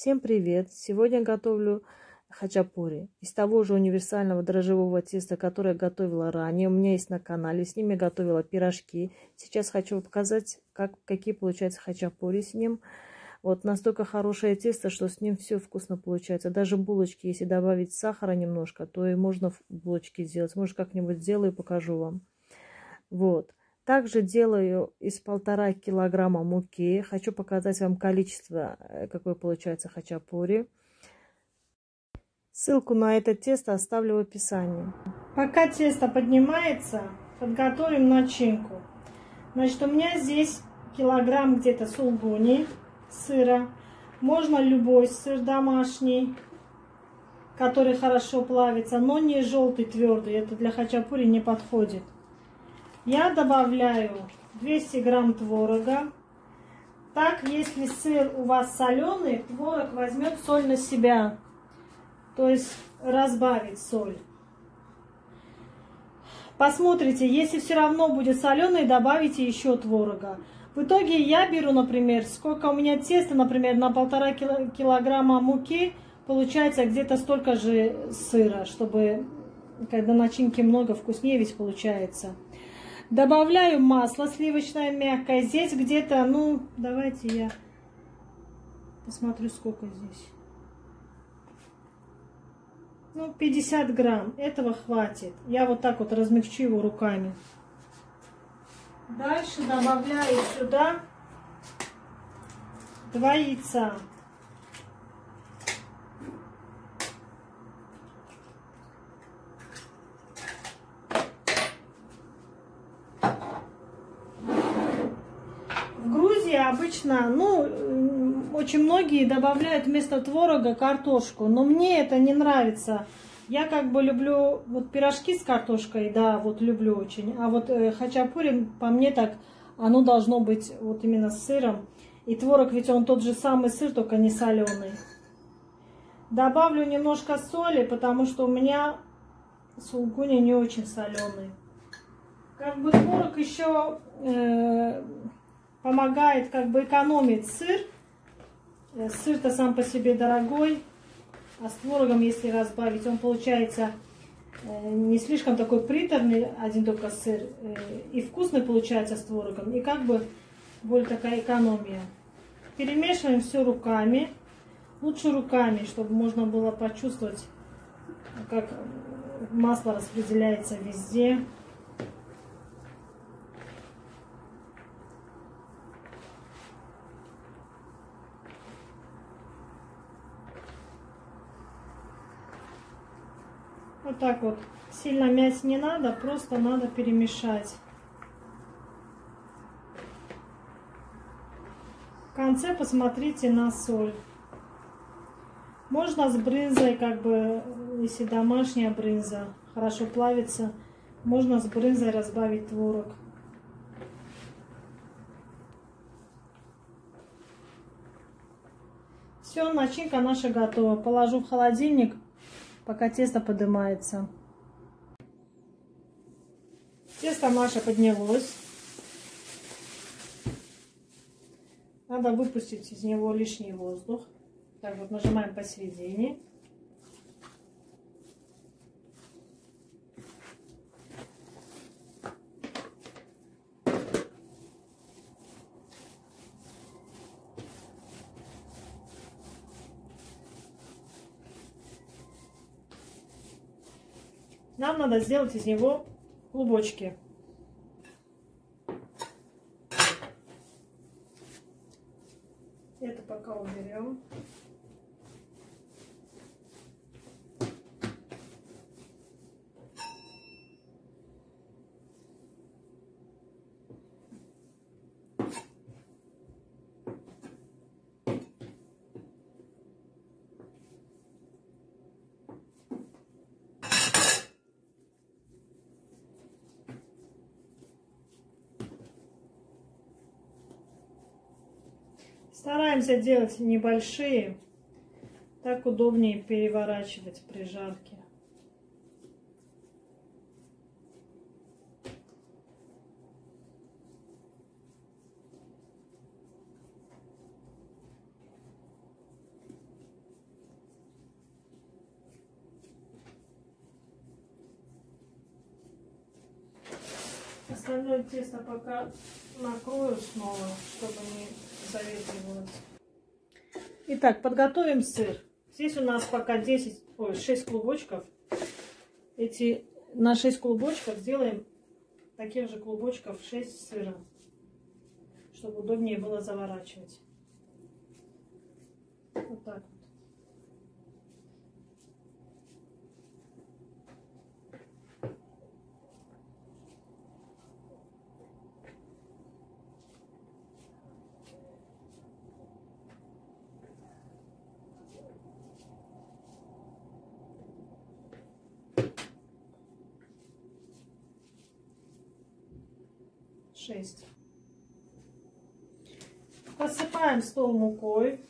Всем привет! Сегодня готовлю хачапури из того же универсального дрожжевого теста, которое я готовила ранее. У меня есть на канале, с ними готовила пирожки. Сейчас хочу показать, как, какие получаются хачапури с ним. Вот настолько хорошее тесто, что с ним все вкусно получается. Даже булочки, если добавить сахара немножко, то и можно булочки сделать. Может, как-нибудь сделаю и покажу вам. Вот. Также делаю из полтора килограмма муки. Хочу показать вам количество, э, какое получается хачапури. Ссылку на это тесто оставлю в описании. Пока тесто поднимается, подготовим начинку. Значит, у меня здесь килограмм где-то сулгуни, сыра. Можно любой сыр домашний, который хорошо плавится, но не желтый твердый. Это для хачапури не подходит. Я добавляю 200 грамм творога. Так, если сыр у вас соленый, творог возьмет соль на себя. То есть разбавить соль. Посмотрите, если все равно будет соленый, добавите еще творога. В итоге я беру, например, сколько у меня теста, например, на полтора килограмма муки, получается где-то столько же сыра, чтобы когда начинки много, вкуснее ведь получается. Добавляю масло сливочное мягкое. Здесь где-то, ну, давайте я посмотрю, сколько здесь. Ну, 50 грамм. Этого хватит. Я вот так вот размягчу его руками. Дальше добавляю сюда два яйца. Обычно, ну, очень многие добавляют вместо творога картошку, но мне это не нравится. Я как бы люблю вот пирожки с картошкой, да, вот люблю очень. А вот э, хачапури, по мне так, оно должно быть вот именно с сыром. И творог, ведь он тот же самый сыр, только не соленый. Добавлю немножко соли, потому что у меня сулгуни не очень соленый. Как бы творог еще э, помогает как бы экономить сыр. Э, сыр-то сам по себе дорогой, а с творогом, если разбавить, он получается э, не слишком такой приторный, один только сыр, э, и вкусный получается с творогом, и как бы более такая экономия. Перемешиваем все руками, лучше руками, чтобы можно было почувствовать, как масло распределяется везде. Так вот. Сильно мять не надо, просто надо перемешать. В конце посмотрите на соль. Можно с брынзой, как бы, если домашняя брынза хорошо плавится, можно с брынзой разбавить творог. Все, начинка наша готова. Положу в холодильник пока тесто поднимается. Тесто наше поднялось. Надо выпустить из него лишний воздух. Так вот нажимаем посередине. Надо сделать из него клубочки. Это пока уберем. Стараемся делать небольшие. Так удобнее переворачивать при жарке. Остальное тесто пока накрою снова, чтобы не заветривалось. Итак, подготовим сыр. Здесь у нас пока 10, ой, 6 клубочков. Эти на 6 клубочков сделаем таких же клубочков 6 сыра, чтобы удобнее было заворачивать. Вот так вот. шесть. Посыпаем стол мукой.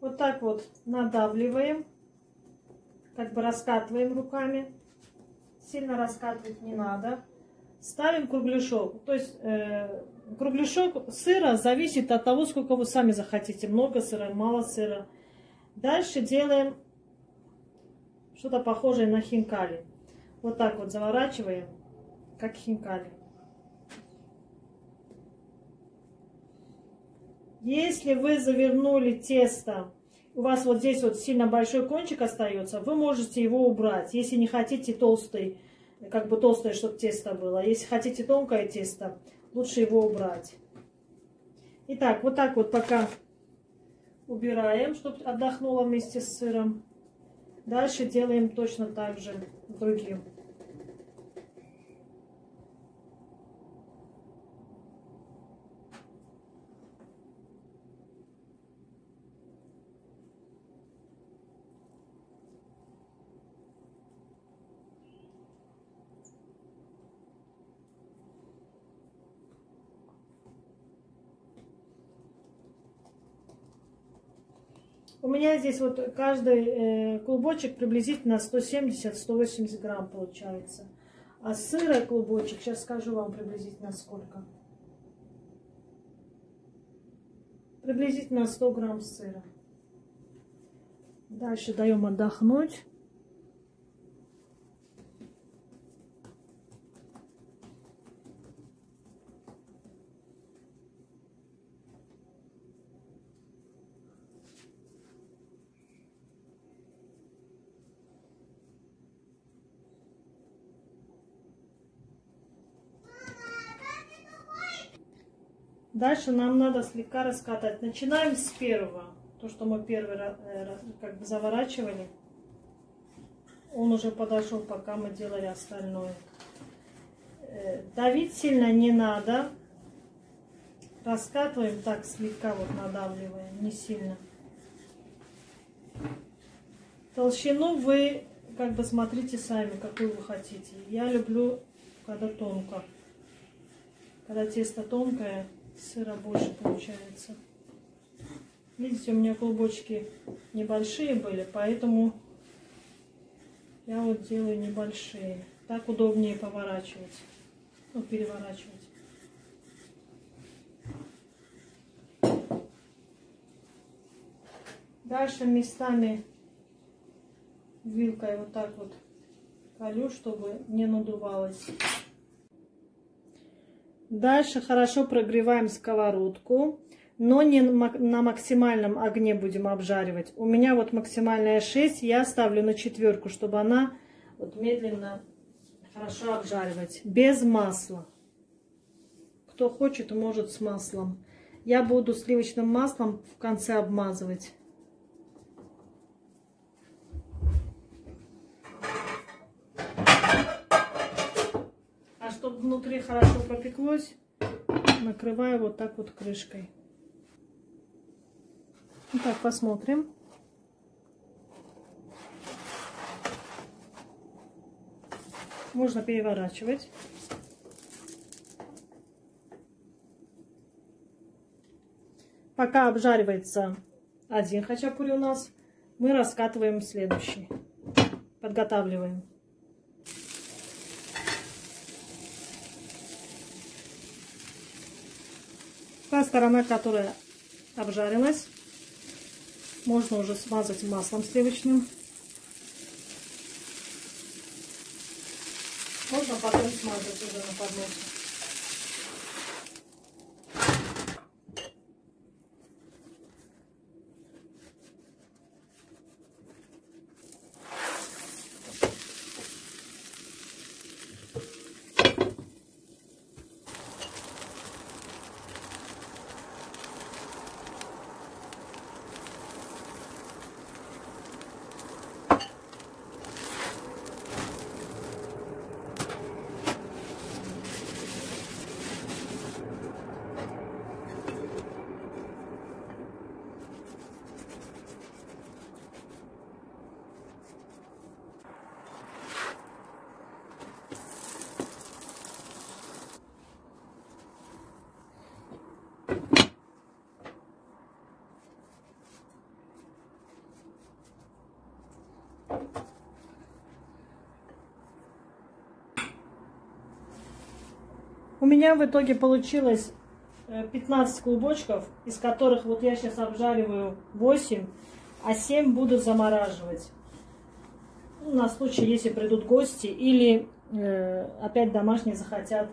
Вот так вот надавливаем, как бы раскатываем руками. Сильно раскатывать не надо. Ставим кругляшок. То есть э, кругляшок сыра зависит от того, сколько вы сами захотите. Много сыра, мало сыра. Дальше делаем что-то похожее на хинкали. Вот так вот заворачиваем как хинкали. Если вы завернули тесто, у вас вот здесь вот сильно большой кончик остается, вы можете его убрать. Если не хотите толстый, как бы толстое, чтобы тесто было. Если хотите тонкое тесто, лучше его убрать. Итак, вот так вот пока убираем, чтобы отдохнуло вместе с сыром. Дальше делаем точно так же другим. У меня здесь вот каждый э, клубочек приблизительно 170-180 грамм получается. А сыра клубочек, сейчас скажу вам приблизительно сколько. Приблизительно 100 грамм сыра. Дальше даем отдохнуть. Дальше нам надо слегка раскатать. Начинаем с первого. То, что мы первый э, как бы заворачивали. Он уже подошел, пока мы делали остальное. Э, давить сильно не надо. Раскатываем так слегка, вот надавливаем, не сильно. Толщину вы как бы смотрите сами, какую вы хотите. Я люблю, когда тонко. Когда тесто тонкое, сыра больше получается. Видите, у меня клубочки небольшие были, поэтому я вот делаю небольшие. Так удобнее поворачивать, ну, переворачивать. Дальше местами вилкой вот так вот колю, чтобы не надувалось. Дальше хорошо прогреваем сковородку, но не на максимальном огне будем обжаривать. У меня вот максимальная 6, я ставлю на четверку, чтобы она вот медленно хорошо обжаривать, без масла. Кто хочет, может с маслом. Я буду сливочным маслом в конце обмазывать. чтобы внутри хорошо пропеклось, накрываю вот так вот крышкой. Итак, посмотрим. Можно переворачивать. Пока обжаривается один хачапури у нас, мы раскатываем следующий. Подготавливаем. Та сторона, которая обжарилась, можно уже смазать маслом сливочным. Можно потом смазать уже на подносе. У меня в итоге получилось 15 э, клубочков, из которых вот я сейчас обжариваю 8, а 7 буду замораживать. Ну, на случай, если придут гости или э, опять домашние захотят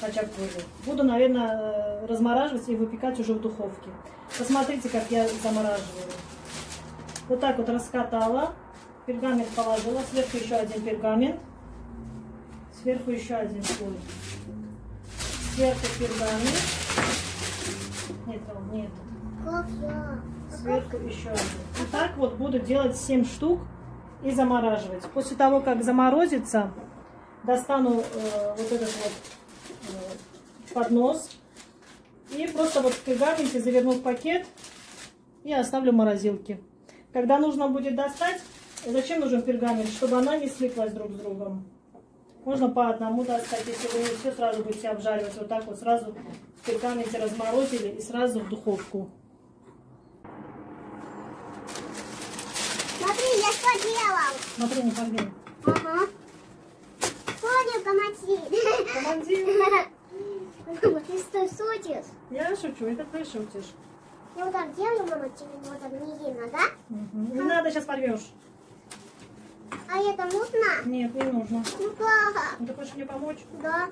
хачапури. Буду, наверное, э, размораживать и выпекать уже в духовке. Посмотрите, как я замораживаю. Вот так вот раскатала, пергамент положила, сверху еще один пергамент, сверху еще один слой сверху пергамент. Нет, нет. Как я? Сверху еще один. И так вот буду делать 7 штук и замораживать. После того, как заморозится, достану э, вот этот вот э, поднос и просто вот в пергаменте заверну в пакет и оставлю в морозилке. Когда нужно будет достать, зачем нужен пергамент? Чтобы она не слиплась друг с другом. Можно по одному достать, если вы не все сразу будете обжаривать. Вот так вот сразу в пергаменте разморозили и сразу в духовку. Смотри, я что делал? Смотри, не погнем. Ага. Понял, командир. Командир. Ты что, шутишь? Я шучу, это ты шутишь. Я вот так делаю, мама, тебе вот так не видно, да? Угу. Не надо, сейчас порвешь. А это нужно? Нет, не нужно. Ну как? Ну, ты хочешь мне помочь? Да.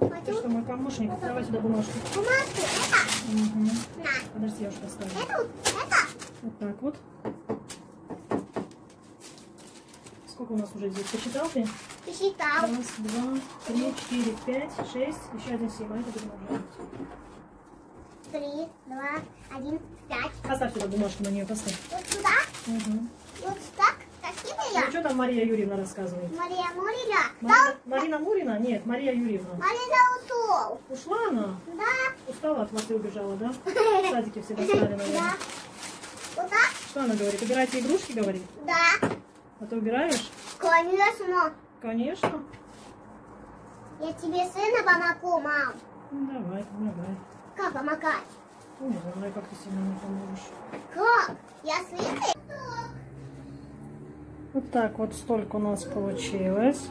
Ты Хочу. что, мой помощник? Давай сюда бумажку. Бумажку, это? Угу. На. Подожди, я уже поставлю. Это это? Вот так вот. Сколько у нас уже здесь? Посчитал ты? Ты считал. Раз, два, три, четыре, пять, шесть. Еще один семь. А это уже. Три, два, один, пять. Поставь сюда бумажку на нее, поставь. Вот сюда? Угу. Какие Ну, что там Мария Юрьевна рассказывает? Мария Мурина. Марина, Марина Мурина? Нет, Мария Юрьевна. Марина ушел. Ушла она? Да. Устала от вас и убежала, да? В садике все достали, Да. наверное. Вот так? Что она говорит? Убирайте игрушки, говорит? Да. А ты убираешь? Конечно. Конечно. Я тебе сына помогу, мам. Ну, давай, помогай. Как помогать? Ну, не знаю, как ты сильно не поможешь. Как? Я сына? Вот так вот столько у нас получилось.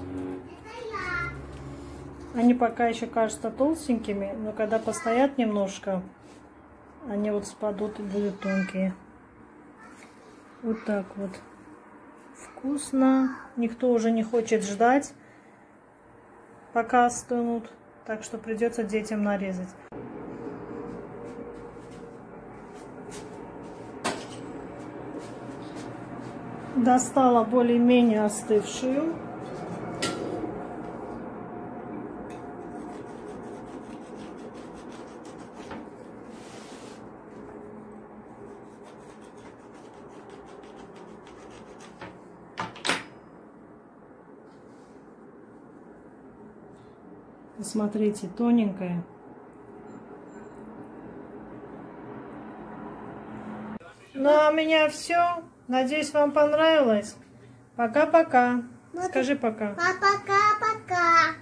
Они пока еще кажутся толстенькими, но когда постоят немножко, они вот спадут и будут тонкие. Вот так вот. Вкусно. Никто уже не хочет ждать, пока остынут. Так что придется детям нарезать. Достала более-менее остывшую. Посмотрите, тоненькая. Ну, а у меня все. Надеюсь, вам понравилось. Пока-пока. Скажи пока. Пока-пока.